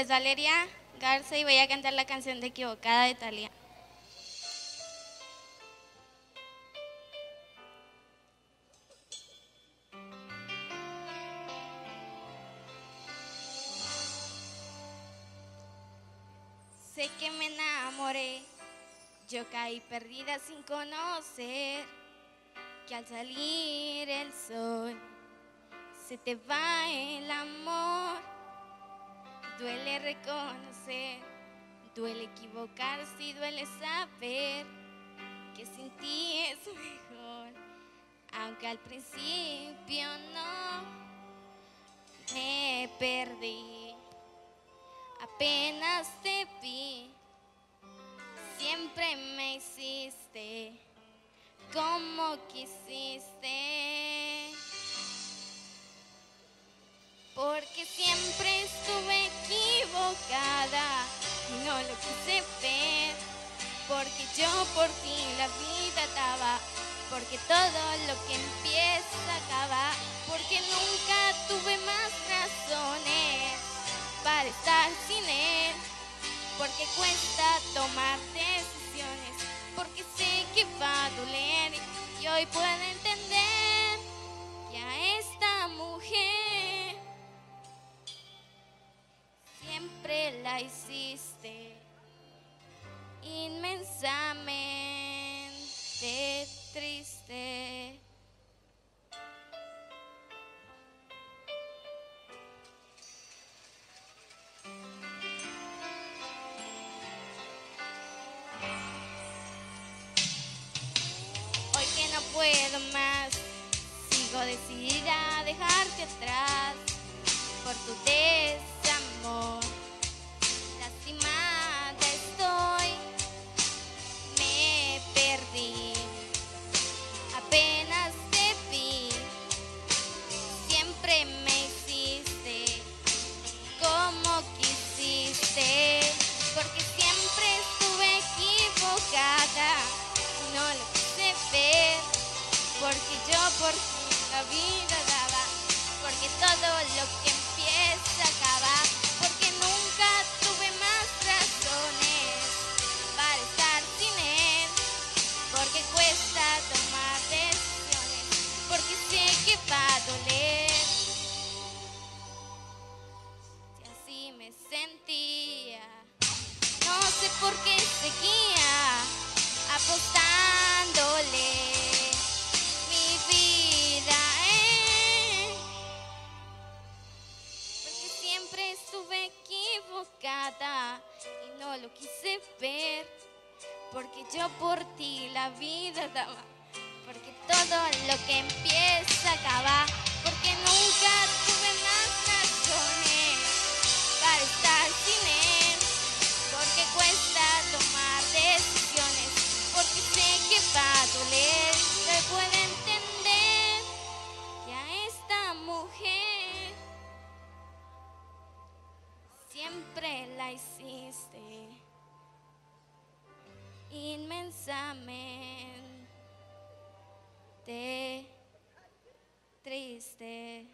es Valeria Garza y voy a cantar la canción de Equivocada de Talia. Sé que me enamoré, yo caí perdida sin conocer que al salir el sol se te va el amor. Duele reconocer, duele equivocarse y duele saber que sin ti es mejor, aunque al principio no me perdí. Apenas te vi, siempre me hiciste como quisiste. Porque yo por ti la vida daba. Porque todo lo que empieza acaba. Porque nunca tuve más razones para estar sin él. Porque cuesta tomar decisiones. Porque sé que va a doler y hoy puedo entender que a esta mujer siempre la hiciste inmensamente triste. Hoy que no puedo más, sigo decidida a dejarte atrás por tu desamor. Porque yo por ti la vida daba, porque todo lo que empieza acaba, porque nunca tuve más razones para estar sin él, porque cuesta tomar decisiones, porque sé que va a doler. Si así me sentía, no sé por qué y no lo quise ver. Porque yo por ti la vida daba. Porque todo lo que empieza acaba. Porque nunca la hiciste inmensamente triste.